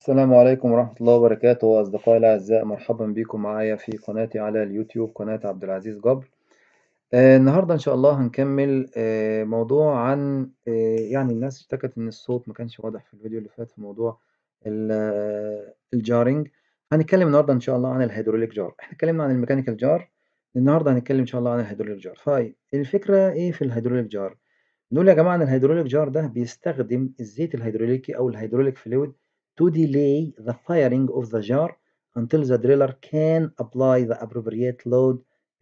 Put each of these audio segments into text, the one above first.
السلام عليكم ورحمة الله وبركاته. أصدقائي الأعزاء مرحبا بكم معايا في قناتي على اليوتيوب قناة عبد العزيز جبر آه النهاردة إن شاء الله هنكمل آه موضوع عن آه يعني الناس اشتكت إن الصوت ما كانش واضح في الفيديو اللي فات في موضوع ال- الجارينج. هنتكلم النهاردة إن شاء الله عن الهيدروليك جار. إحنا اتكلمنا عن الميكانيكال جار. النهاردة هنتكلم إن شاء الله عن الهيدروليك جار. طيب الفكرة إيه في الهيدروليك جار؟ نقول يا جماعة إن الهيدروليك جار ده بيستخدم الزيت الهيدروليكي أو الهيدروليك فلويد to delay the firing of the jar until the driller can apply the appropriate load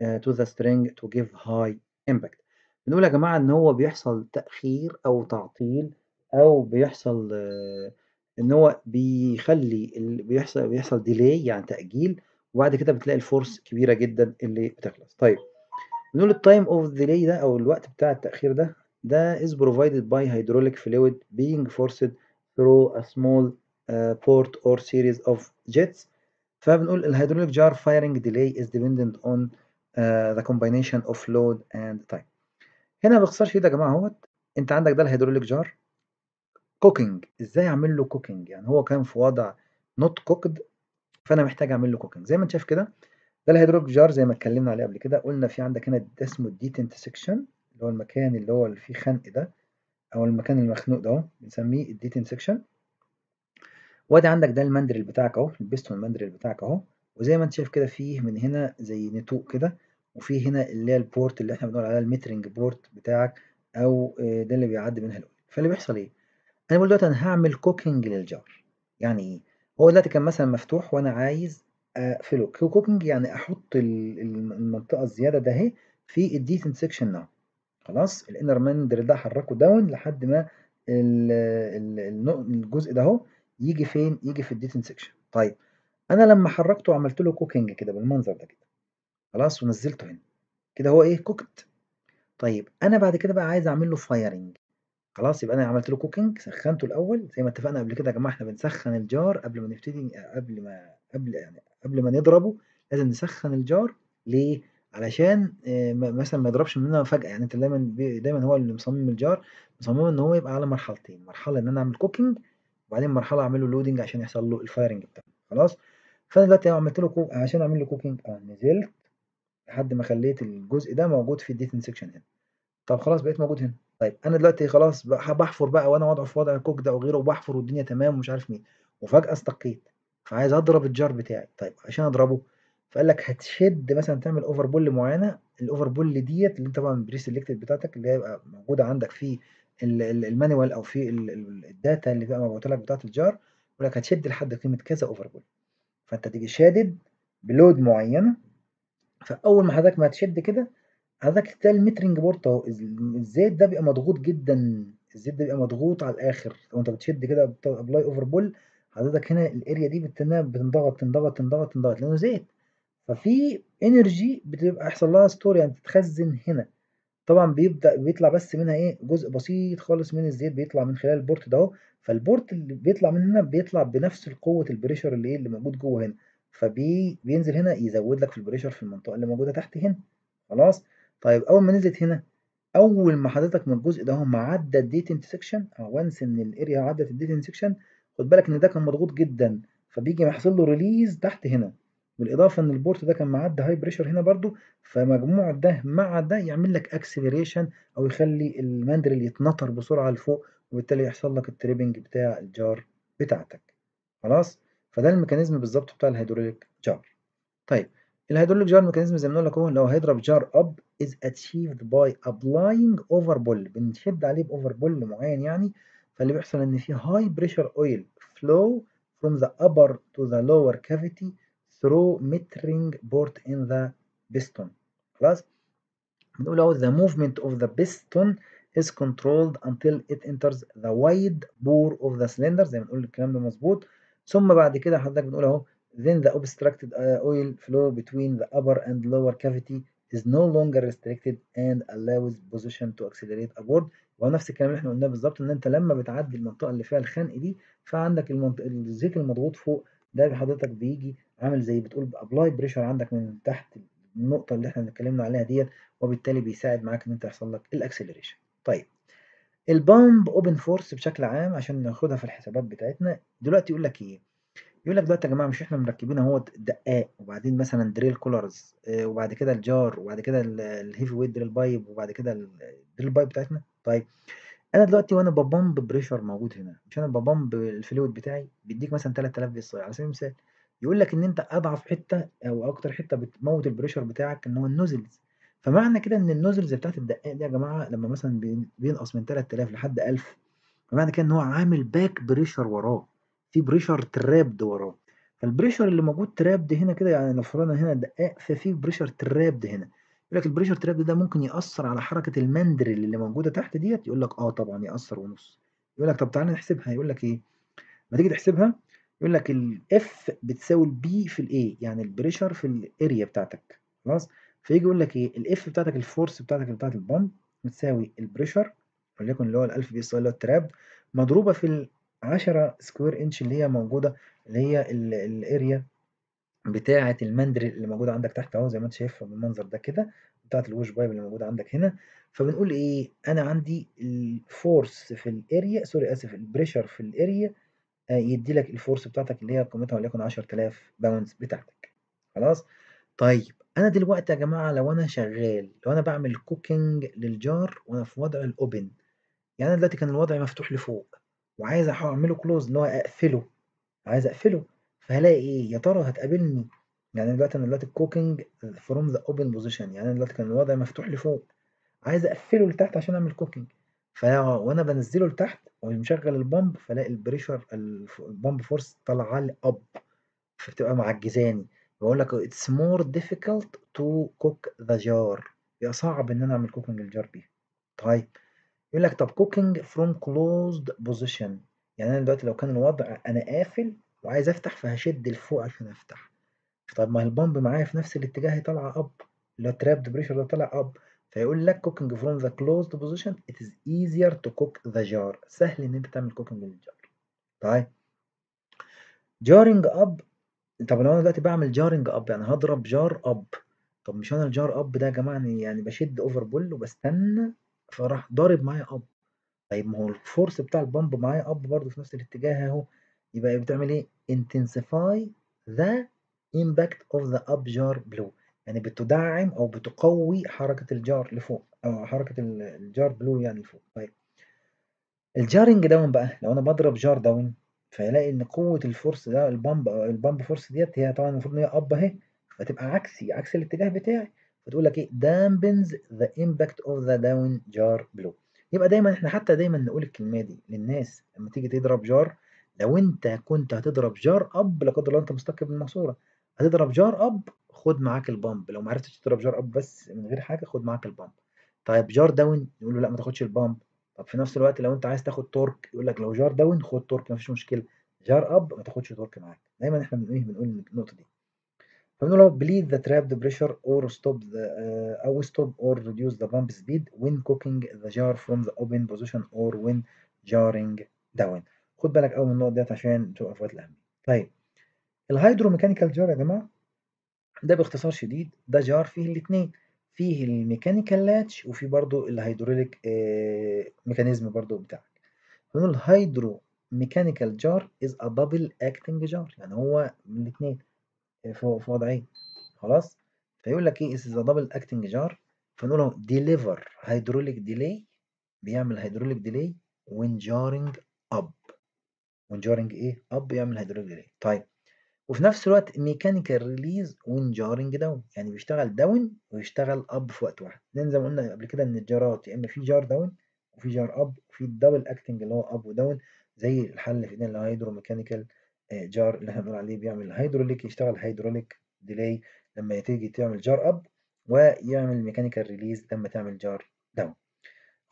uh, to the string to give high impact. بنقول يا جماعة إن هو بيحصل تأخير أو تعطيل أو بيحصل آه، إن هو بيخلي بيحصل بيحصل ديلي يعني تأجيل وبعد كده بتلاقي الفورس كبيرة جدا اللي بتخلص. طيب بنقول التايم اوف ديلي ده أو الوقت بتاع التأخير ده ده is provided by hydraulic fluid being forced through a small port or series of jets. فبنقول الهيدروليك جار firing delay is dependent on uh, the combination of load and time. هنا باختصار شديد يا جماعة أهوت أنت عندك ده الهيدروليك جار كوكينج إزاي أعمل له كوكينج يعني هو كان في وضع نوت كوكد فأنا محتاج أعمل له كوكينج زي ما أنت شايف كده ده الهيدروليك جار زي ما اتكلمنا عليه قبل كده. قلنا في عندك هنا ده اسمه الديتنت سيكشن اللي هو المكان اللي هو اللي فيه خنق ده أو المكان المخنوق ده أهو بنسميه ال detent section وادي عندك ده ال mandrel بتاعك أهو البستون ال mandrel بتاعك أهو. وزي ما أنت شايف كده فيه من هنا زي نتوء كده وفيه هنا اللي هي البورت اللي إحنا بنقول عليها ال metering port بتاعك أو آه، ده اللي بيعدي منها ال oil. فاللي بيحصل إيه؟ أنا بقول دلوقتي أنا هعمل cocking لل jar. يعني إيه هو دلوقتي كان مثلا مفتوح وأنا عايز أقفله. cocking يعني أحط ال- ال- المنطقة الزيادة ده أهي في ال detent section now خلاص؟ ال inner mandrel ده حركه down لحد ما الجزء ده أهو يجي فين؟ يجي في ال detent section طيب أنا لما حركته وعملت له cocking كده بالمنظر ده كده. خلاص ونزلته هنا. كده هو إيه؟ cocked طيب أنا بعد كده بقى عايز أعمل له firing خلاص يبقى أنا عملت له cocking سخنته الأول. زي ما اتفقنا قبل كده يا جماعة إحنا بنسخن ال jar قبل ما نبتدي قبل ما قبل يعني قبل ما نضربه لازم نسخن ال jar. ليه؟ علشان آه، مثلا ما يضربش مننا فجأة. يعني أنت دايما دايما هو اللي مصمم ال jar مصمم إن هو يبقى على مرحلتين. مرحلة إن أنا أعمل cocking وبعدين مرحلة أعمل له loading عشان يحصل له ال firing بتاعه. خلاص؟ فأنا دلوقتي عملت له كو... عشان أعمل له cocking آه نزلت لحد ما خليت الجزء ده موجود في ال detent section هنا. طب خلاص بقيت موجود هنا. طيب أنا دلوقتي خلاص بحفر بقى وأنا وضعه في وضع ال cock ده أو غيره وبحفر والدنيا تمام ومش عارف مين. وفجأة استكيت. فعايز أضرب ال jar بتاعي. طيب عشان أضربه. فقال لك هتشد مثلا تعمل over pull معينة. ال over pull ديت اللي أنت طبعا pre selected بتاعتك اللي هيبقى موجودة عندك في ال manual أو في ال- ال- ال data اللي بقى مبعوثه لك بتاعت ال jar يقول لك هتشد لحد قيمة كذا over pull فأنت تيجي شادد ب load معينة فأول ما حضرتك ما هتشد كده حضرتك ده ال metering port أهو الز- الزيت ده بيبقى مضغوط جدا. الزيت ده بيبقى مضغوط على الآخر. وانت بتشد كده apply over pull حضرتك هنا ال area دي بتنضغط تنضغط تنضغط تنضغط لأنه زيت. ففي energy بتبقى يحصل لها store يعني بتتخزن هنا. طبعا بيبدأ بيطلع بس منها إيه جزء بسيط خالص من الزيت بيطلع من خلال ال port ده أهو. فال port اللي بيطلع من هنا بيطلع بنفس قوة ال pressure اللي إيه اللي موجود جوه هنا. فبينزل هنا يزود لك في ال pressure في المنطقة اللي موجودة تحت هنا. خلاص؟ طيب أول ما نزلت هنا أول ما حضرتك من الجزء ده هم عدى ال detent section أو once إن ال area عدت الديتنت سيكشن خد بالك إن ده كان مضغوط جدا. فبيجي يحصل له release تحت هنا. بالإضافة إن ال port ده كان معدي high pressure هنا برضو فمجموع ده مع ده يعمل لك acceleration أو يخلي ال mandrel يتنطر بسرعة لفوق وبالتالي يحصل لك ال tripping بتاع ال jar بتاعتك. خلاص؟ فده ال mechanism بالظبط بتاع ال hydraulic jar. طيب ال hydraulic jar mechanism زي ما بنقول لك أهو لو هيضرب jar up is achieved by applying pull بنشد عليه ب over pull معين يعني فاللي بيحصل إن في high pressure oil flow from the upper to the lower cavity through metering port in the piston خلاص بنقول اهو the movement of the piston is controlled until it enters the wide bore of the cylinder زي ما بنقول الكلام ده مظبوط ثم بعد كده حضرتك بنقول اهو then the obstructed uh, oil flow between the upper and lower cavity is no longer restricted and allows piston to accelerate upward وهو نفس الكلام اللي إحنا قلناه بالظبط ان انت لما بتعدي المنطقة اللي فيها الخنق دي فعندك المنطقة الزيت المضغوط فوق ده حضرتك بيجي عامل زي بتقول apply pressure عندك من تحت النقطة اللي إحنا اتكلمنا عليها ديت وبالتالي بيساعد معاك إن أنت يحصل لك ال acceleration. طيب ال pump open force بشكل عام عشان ناخدها في الحسابات بتاعتنا دلوقتي يقول لك إيه؟ يقول لك دلوقتي يا جماعة مش إحنا مركبين أهوّة دقّاق وبعدين مثلًا drill collars آآ وبعد كده ال jar وبعد كده ال ال heavy weight drill pipe وبعد كده ال ال drill pipe بتاعتنا، طيب أنا دلوقتي وأنا ب pump pressure موجود هنا، مش أنا ب pump ال fluid بتاعي بيدّيك مثلًا 3000 PSI على سبيل المثال، يقول لك إن أنت أضعف حتّة أو أكتر حتّة بتموّت ال pressure بتاعك إن هو ال nozzles. فمعنى كده إن الnozzles بتاعة الدقّاق دي يا جماعة لمّا مثلًا بين بينقص من 3000 لحد 1000 فمعنى كده إن هو عامل back pressure وراه، في pressure trapped وراه، فالpressure اللي موجود trapped هنا كده يعني لو فرضنا هنا دقّاق ففي pressure trapped هنا، يقول لك الpressure trapped ده ممكن يأثّر على حركة الماندرل اللي موجودة تحت ديّة، يقول لك آه طبعًا يأثّر ونُص، يقول لك طب تعالَ نحسبها، يقول لك إيه، أمّا تيجي تحسبها؟ يقول لك الF بتساوي الB في الA يعني الpressure في الarea بتاعتك. خلاص، فييجي يقول لك إيه؟ ال F بتاعتك ال force بتاعتك بتاعة الpump بتساوي ال pressure وليكن اللي هو ال 1000 PSI اللي هو ال trap مضروبة في ال 10 square inch اللي هي موجودة اللي هي ال الarea بتاعة ال mandrel اللي موجودة عندك تحت أهو زي ما أنت شايفها بالمنظر ده كده، بتاعة ال wash pipe اللي موجودة عندك هنا، فبنقول إيه، أنا عندي ال force في ال area sorry آسف ال pressure في آآ يدّي لك ال force بتاعتك اللي هي قيمتها وليكن 10000 pounds بتاعتك. خلاص، طيب أنا دلوقتي يا جماعة لو أنا شغّال لو أنا باعمل cooking للجار وأنا في وضع الopen يعني أنا دلوقتي كان الوضع مفتوح لفوق وعايز أعمله close اللي هو أقفله، عايز أقفله فهالاقي إيه، يا ترى هتقابلني؟ يعني دلوقتي أنا دلوقتي cooking from the open position يعني أنا دلوقتي كان الوضع مفتوح لفوق، عايز أقفله لتحت عشان أعمل cooking. ف وأنا بانزّله لتحت ومشغّل فالاقي الpressure الف الpump force طالعة لي up فبتبقى معجّزاني، باقول لك it's more difficult to cook the jar. بيبقى صعب إن أنا أعمل cooking للجار بيها، طيب يقول لك طب cooking from closed position. يعني أنا دلوقتي لو كان الوضع أنا قافل وعايز أفتح فهاشد لفوق عشان أفتح، طب ما الpump معايا في نفس الاتجاه طالعة up. اللي هو الtrapped pressure ده طالع up. فيقول لك cooking from the closed position it is easier to cook the jar. سهل إن أنت تعمل cooking للجار، طيب. jarring up. طب لو أنا دلوقتي باعمل jarring up يعني هاضرب جار up. طب مش أنا الجار up ده يا جماعة يعني باشد over pull وباستنى فراح ضارب معايا up. طيب ما هو الforce بتاع الpump معايا up برضه في نفس الاتجاه أهو، يبقى بتعمل إيه؟ intensify the impact of the up jar blow يعني بتدعّم أو بتقوي حركة الجار لفوق أو حركة ال الجار blow يعني لفوق، طيب. الjarring down بقى لو أنا باضرب jar down فهالاقي إن قوة الforce ده الpump الpump force ديّة هي طبعًا المفروض إن هي up أهي فتبقى عكسي عكس الاتجاه بتاعي. فتقول لك إيه؟ dampens the impact of the down jar blow يبقى دايمًا إحنا حتى دايمًا نقول الكلمة دي للناس لمّا تيجي تضرب جار لو أنت كنت هتضرب جار up لا قدر الله أنت مستقي بالماسورة هتضرب جار up خُد معاك الpump لو ما عرفتش تضرب جار up بس من غير حاجة خُد معاك الpump طيب جار down نقول له لأ ما تاخدش الpump طب في نفس الوقت لو أنت عايز تاخد torque يقول لك لو جار down خُد torque ما فيش مشكلة، جار up ما تاخدش torque معاك، دايمًا إحنا بن إيه؟ بنقول النقطة دي. فبنقول أهو bleed the trapped pressure or stop the آآ أو stop or reduce the pump speed when cooking the jar from the open position or when jarring down. خُد بالك أوي من النقط ديّة عشان تبقى في غاية الأهمية. طيب الhydromechanical jar يا جماعة ده باختصار شديد ده جار فيه الاثنين فيه ال mechanical latch وفي برضو الهيدروليك آه، mechanism برضو بتاعك. فنقول hydro mechanical jar is a double acting jar يعني هو من الاثنين آه، في وضعين. خلاص؟ فيقول لك إيه is a double acting jar فنقول deliver hydraulic delay بيعمل hydraulic delay when jarring up when jarring إيه؟ up يعمل hydraulic delay طيب. وفي نفس الوقت release when jarring down. يعني بيشتغل down ويشتغل up في وقت واحد، لأن زي ما قلنا قبل كده إن الجارات يا إما في jar down وفي jar up وفي الdouble acting اللي هو up وdown زي الحل في هو hydromechanical آآ jar اللي إحنا بنقول عليه بيعمل hydraulic يشتغل hydraulic delay لمّا تيجي تعمل jar up ويعمل mechanical release لمّا تعمل jar down.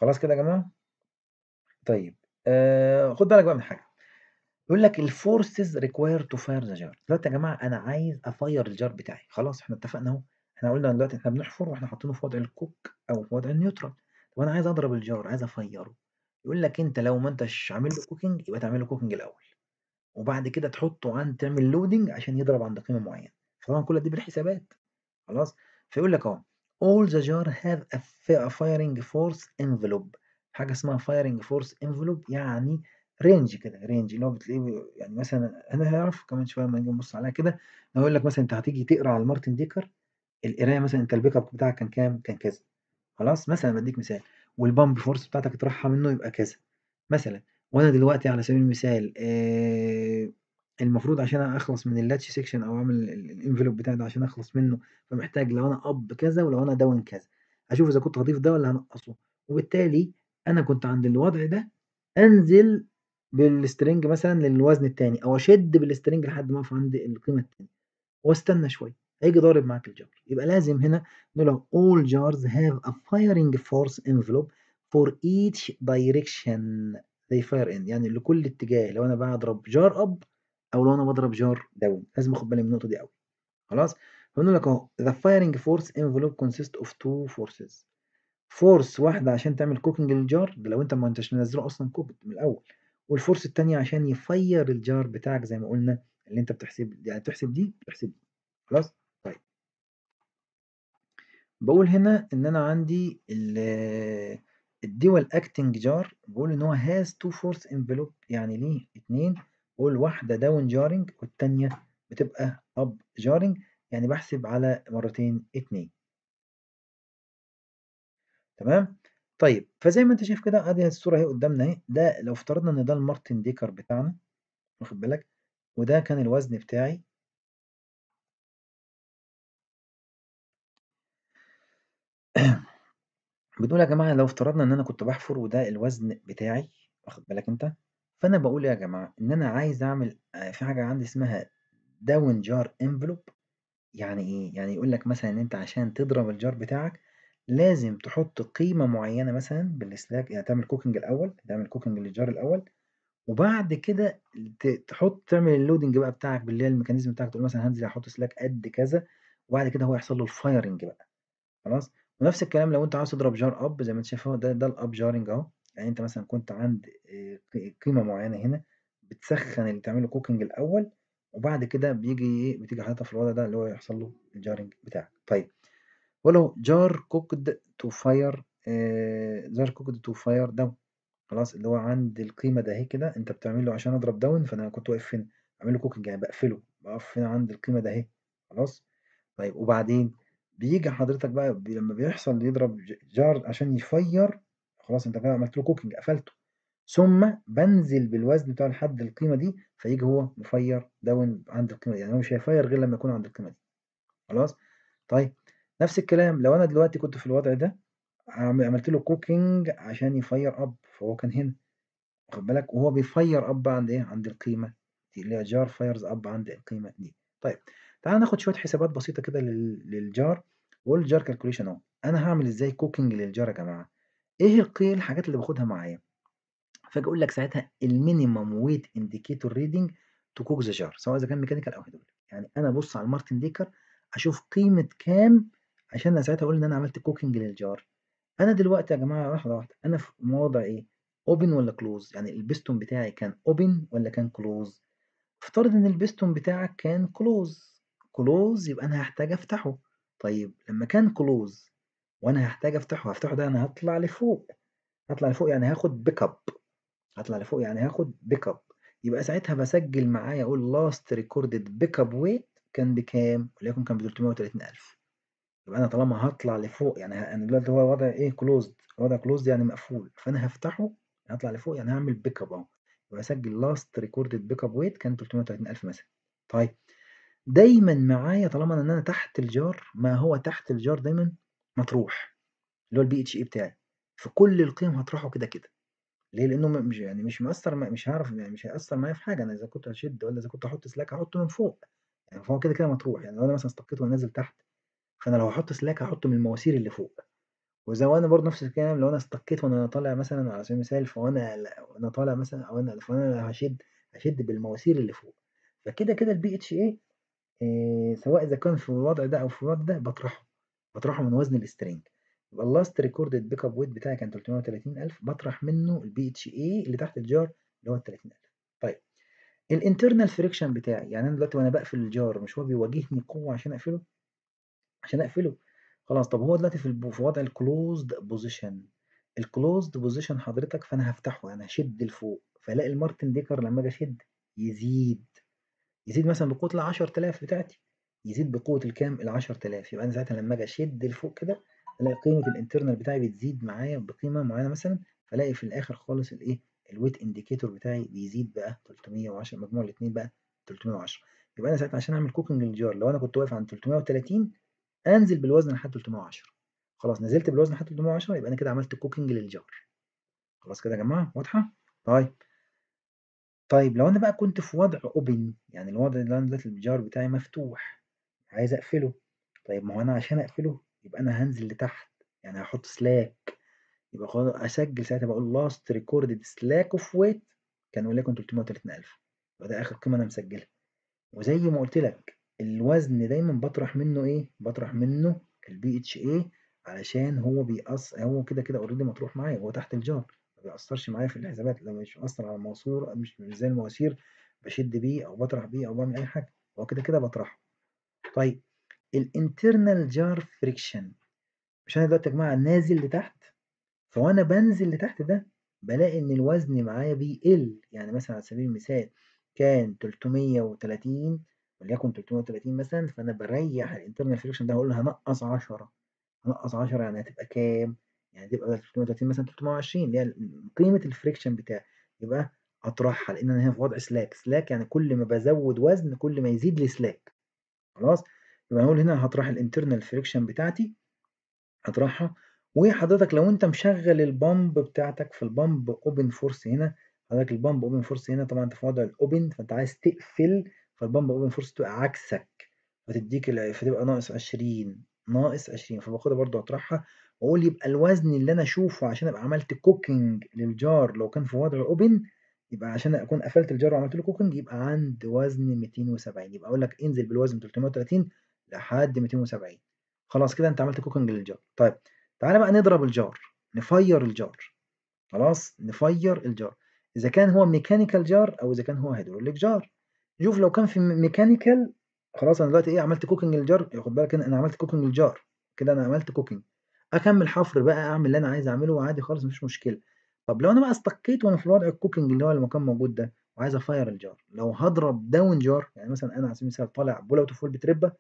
خلاص كده يا جماعة؟ طيب آآ خُد بالك بقى من حاجة، يقول لك الforces required to fire the jar. دلوقتي يا جماعة أنا عايز أفيّر الجار بتاعي. خلاص إحنا اتفقنا أهو، إحنا قلنا دلوقتي إحنا بنحفر وإحنا حاطينه في وضع الcook أو في وضع الneutral. طب أنا عايز أضرب الجار عايز أفيّره، يقول لك أنت لو ما أنتش عامل له cooking يبقى تعمل له cooking الأول، وبعد كده تحطه عند تعمل loading عشان يضرب عند قيمة معينة، طبعًا كل دي بالحسابات. خلاص، فيقول لك أهو. All the jar have a firing force envelope. حاجة اسمها firing force envelope يعني range كده range اللي هو بتلاقيه يعني مثلا أنا هعرف كمان شوية لما نيجي نبص عليها كده أقول لك مثلا أنت هتيجي تقرأ على ال Martin Decker القراية مثلا أنت ال pick up بتاعك كان كام؟ كان كذا. خلاص؟ مثلا بديك مثال وال pump force بتاعتك اطرحها منه يبقى كذا. مثلا وأنا دلوقتي على سبيل المثال آه المفروض عشان أخلص من ال latch section أو أعمل ال envelope بتاعي ده عشان أخلص منه فمحتاج لو أنا up كذا ولو أنا down كذا. أشوف إذا كنت هضيف ده ولا هنقصه. وبالتالي أنا كنت عند الوضع ده أنزل بال string مثلا للوزن التاني أو أشد بال string لحد ما أقف عند القيمة التانية. واستنى شوية هيجي ضارب معاك ال jar يبقى لازم هنا نقول all jars have a firing force envelope for each direction they fire in. يعني لكل اتجاه لو أنا بضرب jar up أو لو أنا بضرب jar down لازم أخد بالي من النقطة دي قوي خلاص؟ فنقول لك أهو. The firing force envelope consists of two forces. force واحدة عشان تعمل cocking لل jar ده لو أنت ما أنتش منزله أصلا cock من الأول. وال force التانية عشان ي fire ال jar بتاعك زي ما قلنا اللي انت بتحسب يعني بتحسب دي بتحسب دي. خلاص؟ طيب. بقول هنا إن أنا عندي ال dual acting jar بقول إن هو has two force envelope يعني ليه اتنين؟ بقول واحدة down jarring والتانية بتبقى up jarring يعني بحسب على مرتين اتنين. تمام؟ طيب فزي ما انت شايف كده ادي الصورة اهي قدامنا اهي. ده لو افترضنا إن ده ال Martin Decker بتاعنا واخد بالك؟ وده كان الوزن بتاعي. بنقول يا جماعة لو افترضنا إن أنا كنت بحفر وده الوزن بتاعي واخد بالك أنت؟ فأنا بقول يا جماعة إن أنا عايز أعمل في حاجة عندي اسمها down jar envelope يعني إيه؟ يعني يقول لك مثلا إن أنت عشان تضرب ال jar بتاعك لازم تحط قيمة معينة مثلا بال slack يعني تعمل cocking الأول تعمل cocking لل jar الأول وبعد كده تحط تعمل ال loading بقى بتاعك باللي هي ال mechanism بتاعك تقول مثلا هنزل أحط slack قد كذا وبعد كده هو يحصل له ال firing بقى. خلاص؟ ونفس الكلام لو انت عاوز تضرب jar up زي ما انت شايف ده ده ال up jarring اهو. يعني انت مثلا كنت عند قيمة معينة هنا بتسخن اللي تعمله cocking الأول وبعد كده بيجي إيه بتيجي حاططها في الوضع ده اللي هو يحصل له ال jarring بتاعك. طيب. ولو jar cocked to fire jar cocked to fire down خلاص اللي هو عند القيمة ده اهي كده انت بتعمله عشان اضرب down فانا كنت واقف هنا. اعمل له cocking يعني بقفله بقف هنا عند القيمة ده اهي. خلاص؟ طيب وبعدين بيجي حضرتك بقى بي لما بيحصل يضرب jar عشان ي fire خلاص انت كده عملت له cocking قفلته. ثم بنزل بالوزن بتاعه لحد القيمة دي فيجي هو م fire down عند القيمة دي. يعني هو مش هي fire غير لما يكون عند القيمة دي. خلاص؟ طيب نفس الكلام لو أنا دلوقتي كنت في الوضع ده عملت له cocking عشان ي fire up فهو كان هنا. واخد بالك؟ وهو بي fire up عند إيه؟ عند القيمة دي اللي هي jar fires up عند القيمة دي. طيب تعال ناخد شوية حسابات بسيطة كده لل jar واقول ال jar calculation أهو. أنا هعمل إزاي cocking لل jar يا جماعة؟ إيه القيم الحاجات اللي باخدها معايا؟ فاجي أقول لك ساعتها ال minimum weight indicator reading to cock the jar سواء إذا كان mechanical أو هيدروليك يعني أنا أبص على ال Martin Decker أشوف قيمة كام عشان أنا ساعتها أقول إن أنا عملت cocking لل jar. أنا دلوقتي يا جماعة واحدة واحدة أنا في موضع إيه؟ open ولا close يعني البستون بتاعي كان open ولا كان close افترض إن البستون بتاعك كان close close يبقى أنا هحتاج أفتحه. طيب لما كان close وأنا هحتاج أفتحه هفتحه ده أنا هطلع لفوق. هطلع لفوق يعني هاخد pick up هطلع لفوق يعني هاخد pick up يبقى ساعتها بسجل معايا أقول last recorded pick up weight كان بكام؟ وليكن كان ب 330000 يبقى أنا طالما هطلع لفوق يعني أنا دلوقتي هو وضع إيه closed وضع closed يعني مقفول فأنا هفتحه هطلع لفوق يعني هعمل pick up أهو يبقى أسجل last recorded pick up weight كان 330000 مثلا. طيب دايما معايا طالما إن أنا تحت ال jar ما هو تحت ال jar دايما مطروح اللي هو ال BHA بتاعي. في كل القيم هطرحه كده كده. ليه؟ لأنه مش يعني مش مؤثر مش هعرف يعني مش هيأثر معايا في حاجة. أنا إذا كنت هشد ولا إذا كنت أحط slack هحطه من فوق. يعني فهو كده كده مطروح. يعني لو أنا مثلا stuckيت وأنا نازل تحت فأنا لو هحط slack هحطه من المواسير اللي فوق. وزي وأنا برضه نفس الكلام لو أنا stuckيت وأنا طالع مثلا على سبيل المثال فأنا وأنا طالع مثلا أو أنا فأنا هشد هشد بالمواسير اللي فوق. فكده كده ال BHA سواء إذا كان في الوضع ده أو في الوضع ده بطرحه. بطرحه من وزن ال string يبقى ال last recorded pick up weight بتاعي كان 330000 بطرح منه ال BHA اللي تحت ال jar اللي هو ال 30000 طيب ال internal friction بتاعي يعني أنا دلوقتي وأنا بقفل ال jar مش هو بيواجهني قوة عشان أقفله؟ عشان أقفله. خلاص طب هو دلوقتي في في وضع ال closed position ال closed position حضرتك فأنا هفتحه يعني هشد لفوق. فألاقي ال Martin Decker لما أجي أشد يزيد. يزيد مثلا بقوة ال 10000 بتاعتي. يزيد بقوة الكام؟ ال 10000 يبقى أنا ساعتها لما أجي أشد لفوق كده ألاقي قيمة ال internal بتاعي بتزيد معايا بقيمة معينة مثلا. فألاقي في الآخر خالص الايه ال weight indicator بتاعي بيزيد بقى 310 مجموع الاثنين بقى 310 يبقى أنا ساعتها عشان أعمل cocking لل jar لو أنا كنت واقف عند 330 انزل بالوزن لحد 310 خلاص نزلت بالوزن لحد 310 يبقى أنا كده عملت cocking لل jar. خلاص كده يا جماعة واضحة؟ طيب. طيب لو أنا بقى كنت في وضع open يعني الوضع اللي أنا دلوقتي ال jar بتاعي مفتوح عايز أقفله طيب ما هو أنا عشان أقفله يبقى أنا هنزل لتحت يعني هحط slack يبقى أسجل ساعتها بقول last recorded slack off weight كان وليكن 330000 يبقى ده آخر قيمة أنا مسجلها. وزي ما قلت لك الوزن دايما بطرح منه إيه؟ بطرح منه ال BHA علشان هو بيأثر هو كده كده already مطروح معايا هو تحت ال jar ما بيأثرش معايا في الحسابات لما مش مأثر على المواسير مش مش زي المواسير بشد بيه أو بطرح بيه أو بعمل أي حاجة هو كده كده بطرحه. طيب ال internal jar friction مش أنا دلوقتي يا جماعة نازل لتحت؟ فوأنا بنزل لتحت ده بلاقي إن الوزن معايا بيقل يعني مثلا على سبيل المثال كان 330 وليكن 330 مثلا فأنا بريح ال internal friction ده هقول له هنقص 10 هنقص 10 يعني هتبقى كام؟ يعني هتبقى 330 مثلا 320 اللي هي قيمة ال friction بتاعي. يبقى أطرحها لأن أنا هنا في وضع slack slack يعني كل ما بزود وزن كل ما يزيد لي slack خلاص؟ يبقى نقول هنا هطرح ال internal friction بتاعتي هطرحها. وحضرتك لو أنت مشغل ال pump بتاعتك في ال pump open force هنا حضرتك ال pump open force هنا طبعا أنت في وضع ال open فأنت عايز تقفل فال pump open force تبقى عكسك فتديك فتبقى ناقص 20 ناقص 20 فباخدها برضو اطرحها وأقول يبقى الوزن اللي أنا أشوفه عشان أبقى عملت cocking لل jar لو كان في وضع open يبقى عشان أكون قفلت ال jar وعملت له cocking يبقى عند وزن 270 يبقى أقول لك انزل بالوزن 330 لحد 270 خلاص كده أنت عملت cocking لل jar. طيب تعالى بقى نضرب الجار نفير الجار. خلاص نفير الجار. إذا كان هو mechanical jar أو إذا كان هو hydraulic jar. شوف لو كان في mechanical خلاص أنا دلوقتي إيه عملت cocking لل jar خد بالك أنا عملت cocking لل jar كده أنا عملت cocking أكمل حفر بقى أعمل اللي أنا عايز أعمله عادي خالص مفيش مشكلة. طب لو أنا بقى استكيت وأنا في الوضع ال cocking اللي هو اللي كان موجود ده وعايز ا fire ال jar لو هضرب down jar يعني مثلا أنا على سبيل المثال طالع pull out of hole بتربة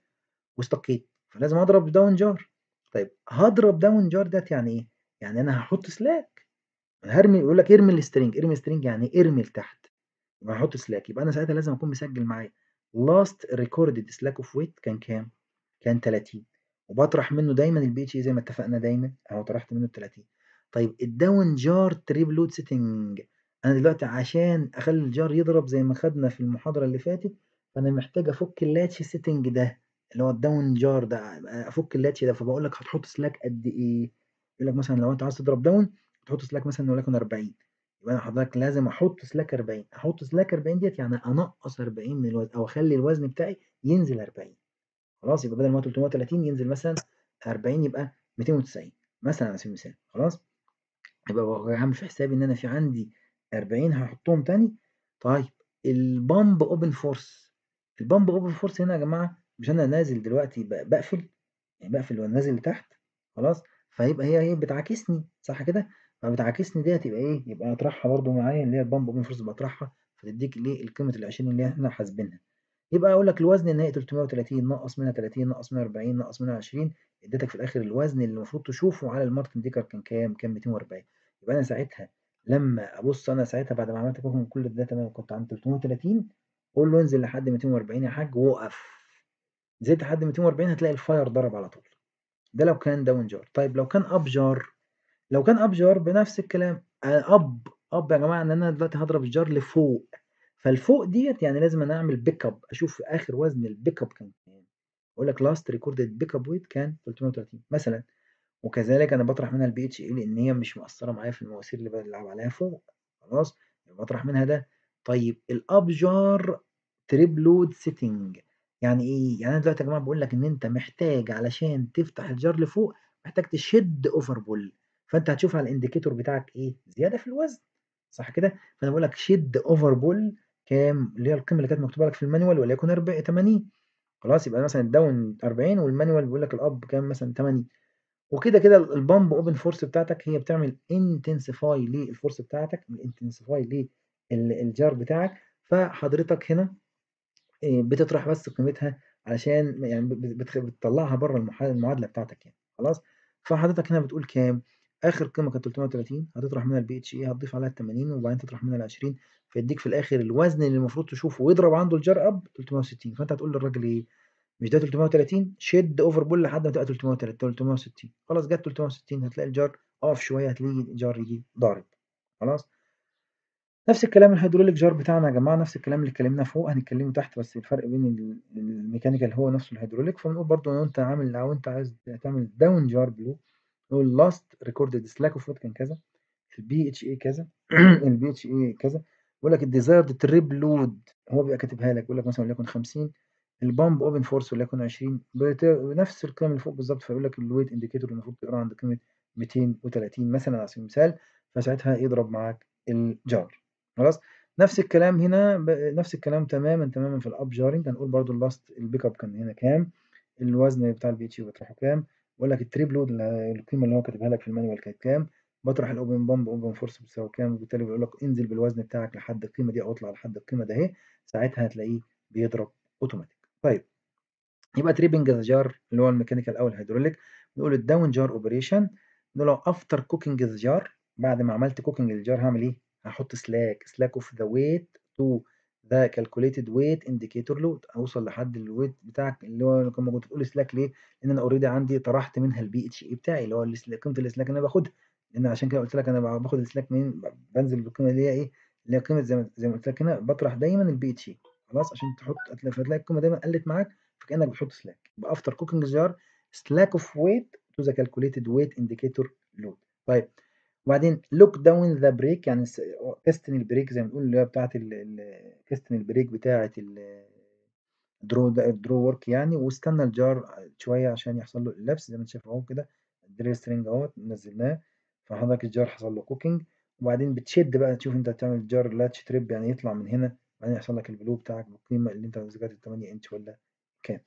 واستكيت فلازم أضرب down jar طيب هضرب down jar ده يعني إيه؟ يعني أنا هحط slack هرمي يقول لك ارمي ال string ارمي ال string يعني ارمي لتحت. هحط slack يبقى أنا ساعتها لازم أكون مسجل معايا. last recorded slack off weight كان كام؟ كان 30 وبطرح منه دايما ال BHA زي ما اتفقنا دايما أهو طرحت منه ال 30 طيب ال down jar trip load setting أنا دلوقتي عشان أخلي ال jar يضرب زي ما خدنا في المحاضرة اللي فاتت فأنا محتاج أفك ال latch setting ده اللي هو ال down jar ده أفك ال latch ده. فبقول لك هتحط slack قد إيه؟ يقول لك مثلا لو أنت عايز تضرب down تحط slack مثلا وليكن 40 يبقى أنا حضرتك لازم أحط slack 40 أحط slack 40 ديت يعني أنقص 40 من الوزن أو أخلي الوزن بتاعي ينزل 40 خلاص يبقى بدل ما هو 330 ينزل مثلا 40 يبقى 290 مثلا على سبيل المثال. خلاص؟ يبقى هعمل في حسابي إن أنا في عندي 40 هحطهم تاني. طيب ال pump open force ال pump open force هنا يا جماعة مش أنا نازل دلوقتي بقفل. يعني بقفل وأنا نازل لتحت. خلاص؟ فيبقى هي هي بتعاكسني. صح كده؟ فبتعاكسني ديت يبقى إيه يبقى أطرحها برضو معايا اللي هي ال pump open force بطرحها فتديك الايه القيمة ال 20 اللي إحنا حاسبينها. يبقى أقول لك الوزن النهائي 330 نقص منها 30 نقص منها 40 نقص منها 20 اديتك في الآخر الوزن اللي المفروض تشوفه على المارتن ديكر كان كام كان 240 يبقى أنا ساعتها لما أبص أنا ساعتها بعد ما عملت كوكو كل ده تمام كنت عند 330 قول له انزل لحد 240 يا حاج وقف. نزلت لحد 240 هتلاقي ال fire ضرب على طول. ده لو كان down jar. طيب لو كان up jar لو كان up jar بنفس الكلام. up up يا جماعة إن أنا دلوقتي هضرب ال jar لفوق. فالفوق ديت يعني لازم أنا أعمل pick up أشوف آخر وزن ال pick up كان كام. أقول لك last recorded pick up weight كان 330 مثلا. وكذلك أنا بطرح منها ال BHA لأن هي مش مؤثرة معايا في المواسير اللي بلعب عليها فوق. خلاص؟ بطرح منها ده. طيب ال up jar trip load setting يعني إيه؟ يعني أنا دلوقتي يا جماعة بقول لك إن أنت محتاج علشان تفتح ال jar لفوق محتاج تشد over pull فأنت هتشوف على ال indicator بتاعك إيه؟ زيادة في الوزن صح كده؟ فأنا بقول لك شد over pull كام؟ اللي هي القيمة اللي كانت مكتوبة لك في ال manual وليكن 40 80 خلاص يبقى مثلا ال down 40 وال manual بيقول لك ال up كام؟ مثلا 80 وكده كده ال pump open force بتاعتك هي بتعمل intensify لل force بتاعتك intensify ال ال jar بتاعك، فحضرتك هنا آآ بتطرح بس قيمتها علشان يعني بتطلّعها برّه المح المعادلة بتاعتك يعني. خلاص، فحضرتك هنا بتقول كام؟ آخر قيمة كانت 330 هتطرح منها ال BHA هتضيف عليها ال80 وبعدين تطرح منها ال20 فيدّيك في الآخر الوزن اللي المفروض تشوفه ويضرب عنده الjar up 360 فأنت هتقول للراجل إيه، مش ده 330 شِد over pull لحد ما تبقى 303 360 خلاص جات 360 هتلاقي الjar أقف شوية هتلاقي الjar ييجي ضارب خلاص؟ نفس الكلام الhydraulic jar بتاعنا يا جماعة نفس الكلام اللي اتكلمنا فوق هنتكلمه تحت بس الفرق بين ال الmechanical هو نفسه الhydraulic. فبنقول برضه لو أنت عامل لو أنت عايز تعمل down jar blow نقول recorded slack of weight كان كذا الBHA كذا الBHA كذا. بيقول لك الdesired trip load هو بيبقى كاتبها لك بيقول لك مثلًا وليكن 50 الpump open force وليكن 20 بت نفس القيم اللي فوق بالضبط فيقول لك الweight indicator المفروض تقراه عند قيمة 230 مثلًا على سبيل المثال فساعتها يضرب معاك الjar خلاص، نفس الكلام هنا ب نفس الكلام تمامًا، تمامًا في الup jarring هنقول برضه الlast الpick up كان هنا كام، الوزن بتاع الBHA باطرحه كام، بيقول لك الtrip load ال القيمة اللي هو كاتبها لك في الmanual كانت كام، باطرح الopen pump open force بتساوي كام، وبالتالي بيقول لك انزل بالوزن بتاعك لحد القيمة دي أو اطلع لحد القيمة دهي، ساعتها هتلاقيه بيضرب أوتوماتيك. طيب يبقى tripping the jar اللي هو الmechanical أو الhydraulic نقول الdown jar operation. نقول له after cooking the jar بعد ما عملت cooking للjar هاعمل إيه؟ هاحط slack slack of the weight to the calculated weight indicator load أوصل لحد الweight بتاعك اللي هو كما كنت بتقول slack ليه؟ لإن أنا already عندي طرحت منها الBHA بتاعي اللي هو الس قيمة الslack اللي أنا باخدها، لإن عشان كده قُلت لك أنا ب باخد الslack منين؟ ب بانزل بالقيمة اللي هي إيه؟ اللي هي قيمة زي ما قُلت لك هنا باطرح دايمًا الBHA خلاص عشان تحط فتلاقي القيمة دايمًا قلّت معاك فكأنك بتحط slack يبقى cooking the jar slack of weight to the calculated weight indicator load طيب وبعدين look down the brake يعني س كاستن البريك زي ما بنقول اللي هي ال كاستن البريك بتاعة ال draw د draw work يعني واستنى الjar شوية عشان يحصل له اللبس زي ما أنت شايف أهو كده الdrill string أهوّة نزّلناه فحضرتك الjar حصل له cooking وبعدين بتشد بقى تشوف أنت هتعمل jar latch trip يعني يطلع من هنا وبعدين يحصل لك البلو بتاعك بالقيمة اللي أنت إذا كانت 8 إنش والّا كام.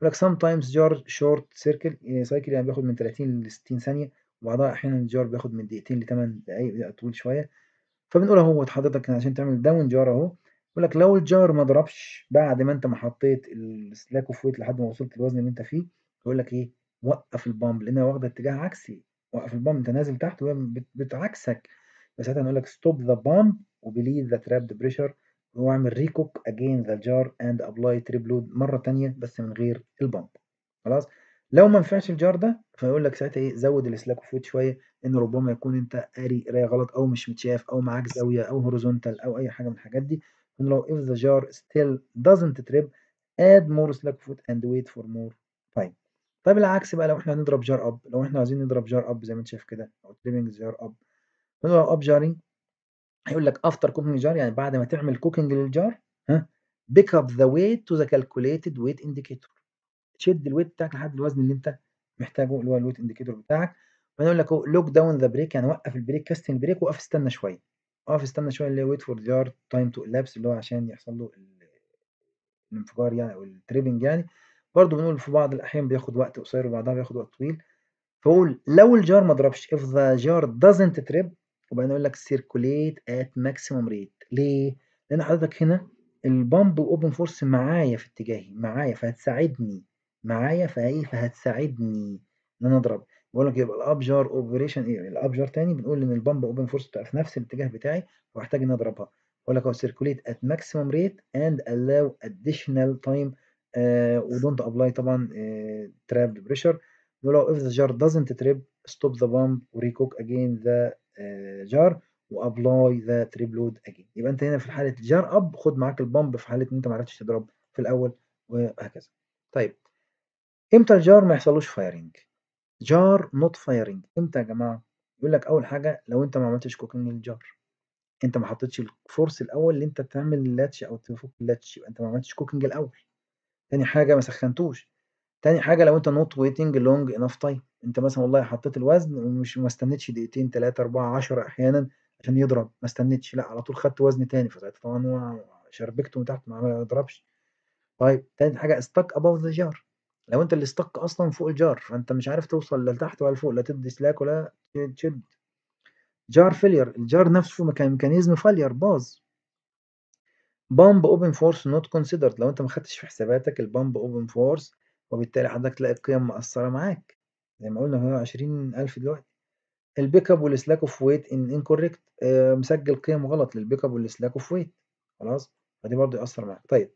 بيقول لك sometimes jar short circle cycle يعني بياخد من 30 ل60 ثانية وبعضها أحيانًا الjar بياخد من دقيقتين ل8 دقايق طويل شوية. فبنقول أهوّة حضرتك عشان تعمل down jar أهو. بيقول لك لو الjar ما ضربش بعد ما أنت ما حطيت الslack of weight لحد ما وصلت للوزن اللي أنت فيه يقول لك إيه؟ وقّف الpump لأنها واخدة اتجاه عكسي. وقّف الpump أنت نازل تحت وهي بت بتعاكسك فساعتها نقول لك stop the pump وbelieve the trapped pressure واعمل again the jar and apply trip load مرة تانية بس من غير الpump خلاص، لو ما نفعش الjar ده فيقول لك ساعتها إيه زوّد of weight شوية لإن ربما يكون أنت قاري قراية غلط أو مش متشاف أو معاك زاوية أو horizontal أو أي حاجة من الحاجات دي. نقول له if the jar still doesn't trip add more slack weight and wait for more time. طيب العكس بقى لو إحنا هنضرب jar up لو إحنا عايزين نضرب jar up زي ما أنت شايف كده أو tripping up. نقول له up jarring هيقول لك after cooking jar يعني بعد ما تعمل cooking للjar ها pick up the weight to the calculated weight indicator. تشد الweight بتاعك لحد الوزن اللي أنت محتاجه اللي هو الweight indicator بتاعك. وبعدين يقول لك أهو lock down the brake يعني وقّف ال brake كاستن البريك وقف استنى شوية، اقف استنى شوية اللي هي wait for jar time to elapse اللي هو عشان يحصل له ال الانفجار يعني أو الtripping يعني. برضه بنقول في بعض الأحيان بياخد وقت قصير وبعضها بياخد وقت طويل. فأقول لو الjar ما ضربش if the jar doesn't trip وبعدين يقول لك circulate at maximum rate. ليه؟ لإن حضرتك هنا الpump وopen force معايا في اتجاهي معايا فهتساعدني. معايا فإيه فهتساعدني إن أنا أضرب. باقول لك يبقى الup jar operation إيه الup jar تاني بنقول إن الpump open force بتبقى في نفس الاتجاه بتاعي وهاحتاج إني أضربها. باقول لك circulate at maximum rate and allow additional time آآ وdon't apply طبعًا pressure. نقول أهو if the jar doesn't trip stop the pump وrecook again the آآ jar وapply the trip load again. يبقى أنت هنا في حالة jar up خُد معاك الpump في حالة إن أنت ما عرفتش تضرب في الأول وهكذا. طيب إمتى الjar ما يحصلوش firing؟ jar not firing إمتى يا جماعة؟ يقول لك أول حاجة لو أنت ما عملتش cooking للjar أنت ما حطيتش الforce الأول اللي أنت تعمل latch أو تفك الlatch يبقى أنت ما عملتش cooking الأول. تاني حاجة ما سخّنتوش. تاني حاجة لو أنت not waiting long enough time أنت مثلًا والله حطيت الوزن ومش ما استنيتش دقيقتين 3 4 10 أحيانًا عشان يضرب ما استنيتش لأ على طول خدت وزن تاني فساعتها طبعًا هو شربكته من تحت ما ضربش. طيب تالت حاجة stuck above the jar لو أنت اللي stuck أصلًا فوق الjar فأنت مش عارف توصل لا لتحت ولا لفوق لا تدّي slack ولا تشد. jar failure الjar نفسه ميكا mechanism failure باظ pump open force not considered لو أنت ما خدتش في حساباتك الpump open force وبالتالي حضرتك تلاقي القيم مأثّرة معاك، زي ما قُلنا 120.000 دلوقتي. الpick up والslack of weight in incorrect آآ مسجّل قيم غلط للpick up والslack of weight خلاص، فدي برضه يأثّر معاك. طيب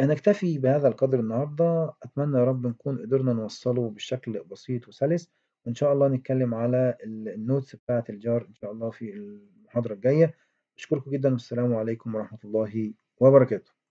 هنكتفي بهذا القدر النهارده، أتمنى يا رب نكون قدرنا نوصّله بشكل بسيط وسَلِس، وإن شاء الله نتكلم على ال الnotes بتاعة الجار إن شاء الله في المحاضرة الجاية. أشكركم جدًا والسلام عليكم ورحمة الله وبركاته.